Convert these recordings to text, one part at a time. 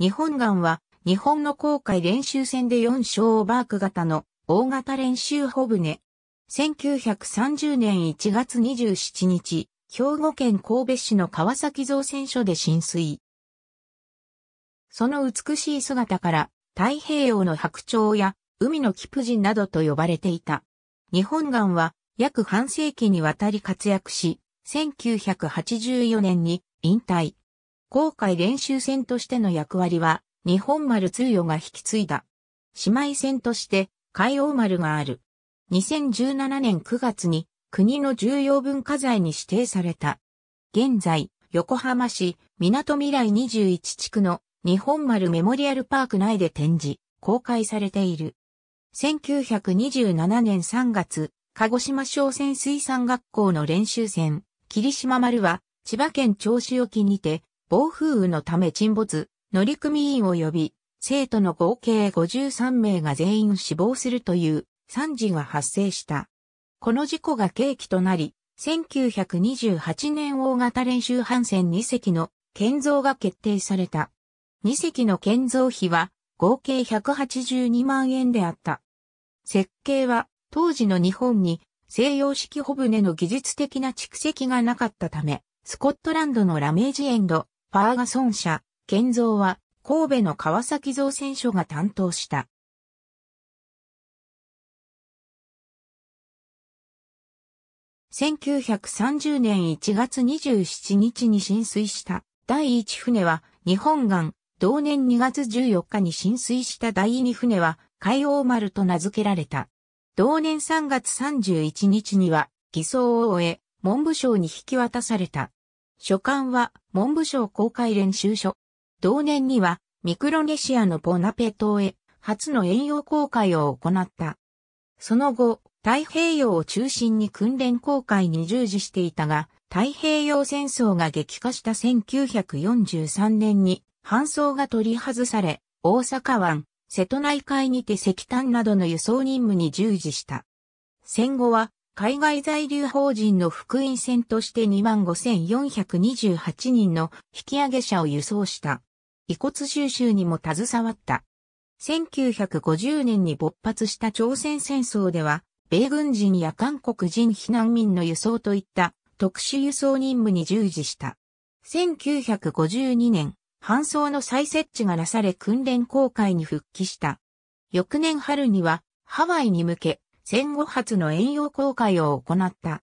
日本岸は日本の航海練習船で4小バーク型の大型練習帆船。1930年1月27日、兵庫県神戸市の川崎造船所で浸水。その美しい姿から太平洋の白鳥や海のキプジンなどと呼ばれていた。日本岸は約半世紀にわたり活躍し、1984年に引退。航海練習船としての役割は日本丸通与が引き継いだ。姉妹船として海王丸がある。2017年9月に国の重要文化財に指定された。現在、横浜市港未来21地区の日本丸メモリアルパーク内で展示、公開されている。1927年3月、鹿児島商船水産学校の練習船、霧島丸は、千葉県銚子沖にて、暴風雨のため沈没、乗組員を呼び、生徒の合計53名が全員死亡するという惨事が発生した。この事故が契機となり、1928年大型練習艦船2隻の建造が決定された。2隻の建造費は合計182万円であった。設計は当時の日本に西洋式帆船の技術的な蓄積がなかったため、スコットランドのラメージエンド、ファーガソン社、建造は神戸の川崎造船所が担当した。1930年1月27日に浸水した第1船は日本岸、同年2月14日に浸水した第2船は海王丸と名付けられた。同年3月31日には偽装を終え文部省に引き渡された。所管は文部省公開練習所。同年にはミクロネシアのポナペ島へ初の遠洋航海を行った。その後、太平洋を中心に訓練航海に従事していたが、太平洋戦争が激化した1943年に搬送が取り外され、大阪湾、瀬戸内海にて石炭などの輸送任務に従事した。戦後は海外在留邦人の福音船として25,428人の引き上げ者を輸送した。遺骨収集にも携わった。1950年に勃発した朝鮮戦争では、米軍人や韓国人避難民の輸送といった特殊輸送任務に従事した。1952年、搬送の再設置がなされ訓練航海に復帰した。翌年春にはハワイに向け戦後初の遠洋航海を行った。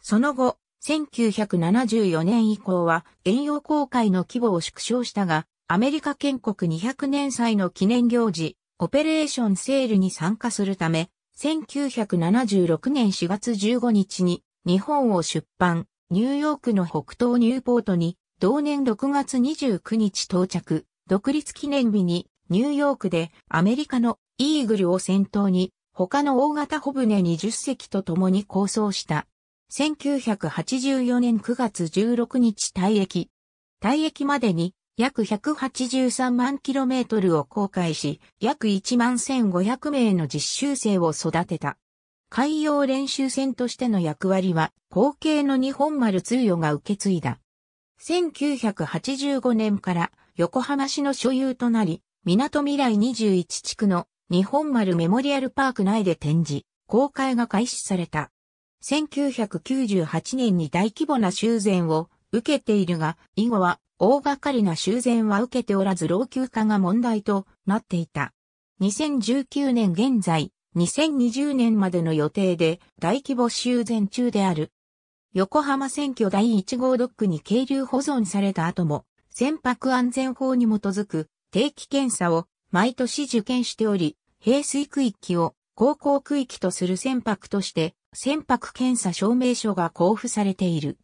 その後、1974年以降は遠洋航海の規模を縮小したが、アメリカ建国200年祭の記念行事、オペレーションセールに参加するため、1976年4月15日に日本を出版、ニューヨークの北東ニューポートに、同年6月29日到着、独立記念日にニューヨークでアメリカのイーグルを先頭に他の大型帆船20隻と共に構想した。1984年9月16日退役。退役までに約183万キロメートルを航海し、約1万1500名の実習生を育てた。海洋練習船としての役割は、後継の日本丸通与が受け継いだ。1985年から横浜市の所有となり、港未来21地区の日本丸メモリアルパーク内で展示、公開が開始された。1998年に大規模な修繕を受けているが、以後は大掛かりな修繕は受けておらず老朽化が問題となっていた。2019年現在、2020年までの予定で大規模修繕中である。横浜選挙第1号ドックに渓流保存された後も、船舶安全法に基づく定期検査を毎年受験しており、平水区域を航行区域とする船舶として、船舶検査証明書が交付されている。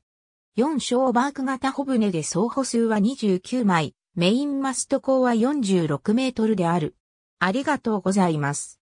4小バーク型帆船で総歩数は29枚、メインマスト高は46メートルである。ありがとうございます。